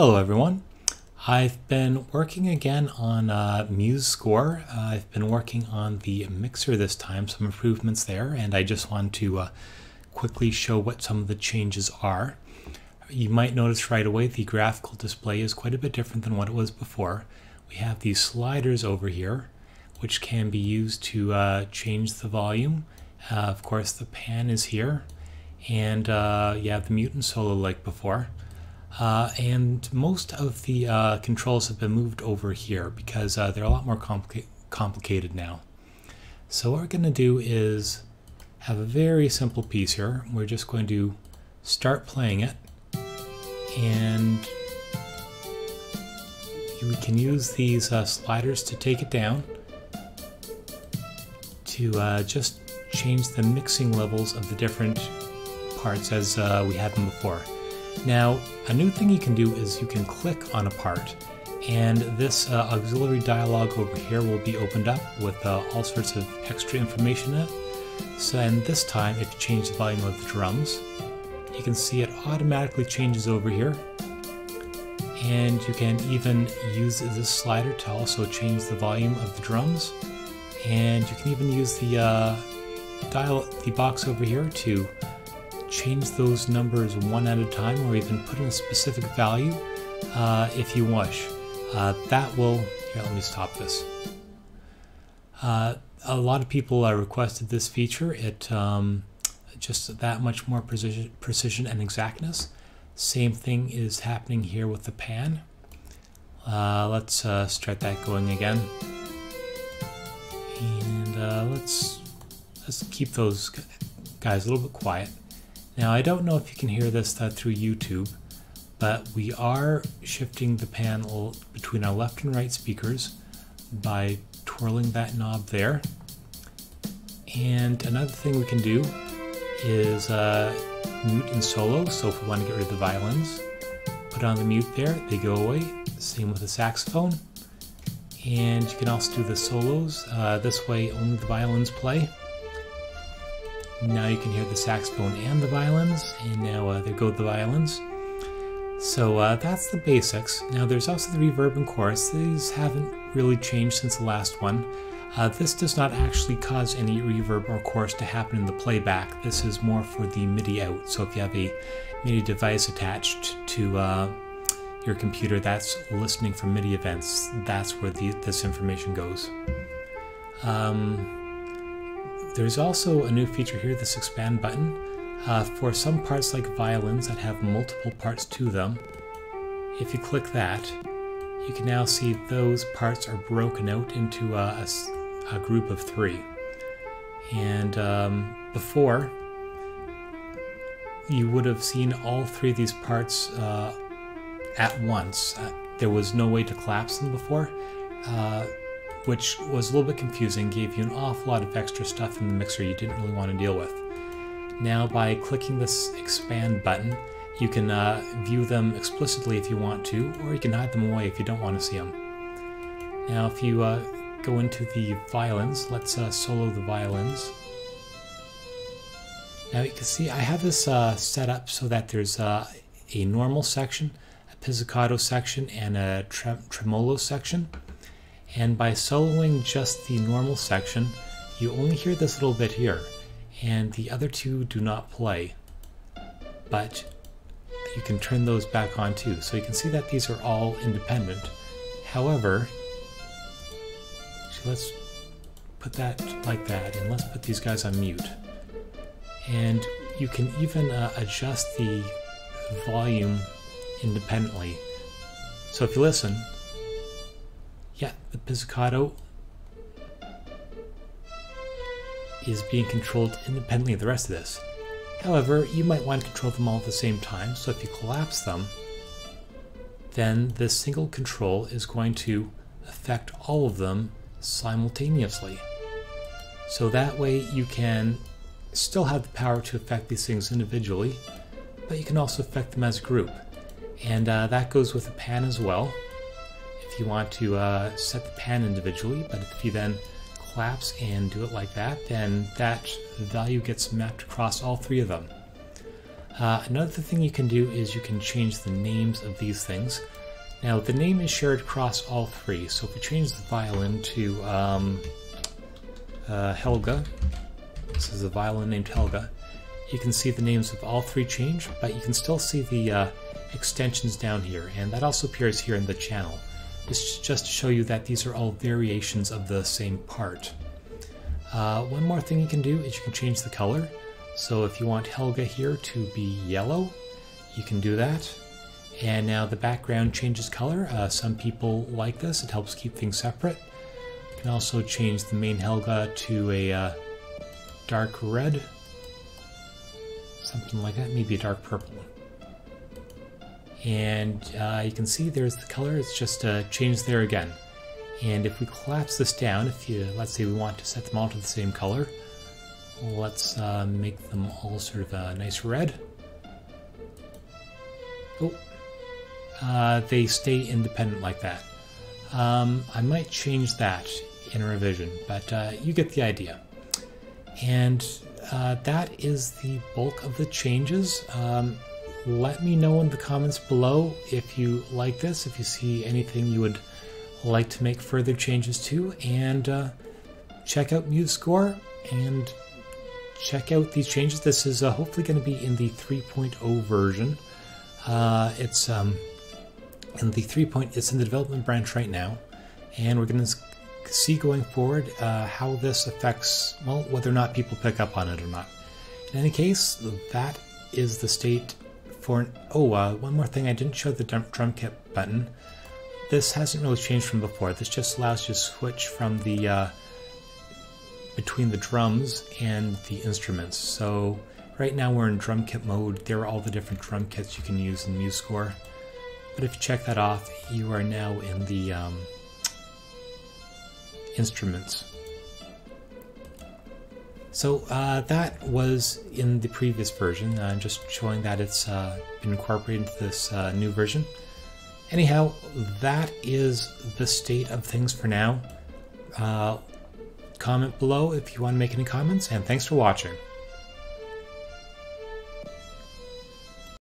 Hello everyone. I've been working again on uh, MuseScore. Uh, I've been working on the mixer this time, some improvements there, and I just want to uh, quickly show what some of the changes are. You might notice right away the graphical display is quite a bit different than what it was before. We have these sliders over here, which can be used to uh, change the volume. Uh, of course, the pan is here, and uh, you have the mutant solo like before. Uh, and most of the uh, controls have been moved over here because uh, they're a lot more complica complicated now. So what we're going to do is have a very simple piece here. We're just going to start playing it and we can use these uh, sliders to take it down to uh, just change the mixing levels of the different parts as uh, we had them before. Now, a new thing you can do is you can click on a part, and this uh, auxiliary dialog over here will be opened up with uh, all sorts of extra information in it. So, and this time, if you change the volume of the drums, you can see it automatically changes over here. And you can even use this slider to also change the volume of the drums. And you can even use the uh, dial the box over here to change those numbers one at a time or even put in a specific value uh, if you wish. Uh, that will, here let me stop this. Uh, a lot of people uh, requested this feature. It um, just that much more precision, precision and exactness. Same thing is happening here with the pan. Uh, let's uh, start that going again. And let's, let's keep those guys a little bit quiet. Now I don't know if you can hear this uh, through YouTube, but we are shifting the panel between our left and right speakers by twirling that knob there. And another thing we can do is uh, mute in solo, so if we want to get rid of the violins, put on the mute there, they go away. Same with the saxophone. And you can also do the solos. Uh, this way only the violins play. Now you can hear the saxophone and the violins, and now uh, there go the violins. So uh, that's the basics. Now there's also the reverb and chorus. These haven't really changed since the last one. Uh, this does not actually cause any reverb or chorus to happen in the playback. This is more for the MIDI out. So if you have a MIDI device attached to uh, your computer that's listening for MIDI events, that's where the, this information goes. Um, there's also a new feature here, this expand button. Uh, for some parts like violins that have multiple parts to them, if you click that, you can now see those parts are broken out into a, a, group of three. And um, before, you would have seen all three of these parts uh, at once. Uh, there was no way to collapse them before. Which was a little bit confusing, gave you an awful lot of extra stuff in the mixer you didn't really want to deal with. Now by clicking this expand button, you can uh, view them explicitly if you want to, or you can hide them away if you don't want to see them. Now if you uh, go into the violins, let's uh, solo the violins. Now you can see I have this uh, set up so that there's uh, a normal section, a pizzicato section, and a tre tremolo section. And by soloing just the normal section, you only hear this little bit here, and the other two do not play. But you can turn those back on too. So you can see that these are all independent. However, so let's put that like that, and let's put these guys on mute. And you can even uh, adjust the volume independently. So if you listen, yeah, the pizzicato is being controlled independently of the rest of this. However, you might want to control them all at the same time, so if you collapse them, then this single control is going to affect all of them simultaneously. So that way you can still have the power to affect these things individually, but you can also affect them as a group. And uh, that goes with the pan as well you want to uh, set the pan individually, but if you then collapse and do it like that, then that value gets mapped across all three of them. Uh, another thing you can do is you can change the names of these things. Now the name is shared across all three, so if we change the violin to um, uh, Helga, this is a violin named Helga, you can see the names of all three change, but you can still see the uh, extensions down here, and that also appears here in the channel. Just to show you that these are all variations of the same part. Uh, one more thing you can do is you can change the color. So if you want Helga here to be yellow, you can do that. And now the background changes color. Uh, some people like this, it helps keep things separate. You can also change the main Helga to a uh, dark red, something like that, maybe a dark purple. And uh, you can see there's the color, it's just uh, changed there again. And if we collapse this down, if you, let's say we want to set them all to the same color, let's uh, make them all sort of a nice red. Oh, uh, they stay independent like that. Um, I might change that in a revision, but uh, you get the idea. And uh, that is the bulk of the changes. Um, let me know in the comments below if you like this, if you see anything you would like to make further changes to, and uh, check out MuseScore and check out these changes. This is uh, hopefully going to be in the 3.0 version. Uh, it's um, in the 3. Point, it's in the development branch right now, and we're going to see going forward uh, how this affects well whether or not people pick up on it or not. In any case, that is the state for. an, Oh, uh, one more thing, I didn't show the drum kit button. This hasn't really changed from before. This just allows you to switch from the uh, between the drums and the instruments. So right now we're in drum kit mode. There are all the different drum kits you can use in MuseScore. But if you check that off, you are now in the um, instruments. So uh, that was in the previous version. I'm just showing that it's uh, been incorporated into this uh, new version. Anyhow, that is the state of things for now. Uh, comment below if you want to make any comments, and thanks for watching.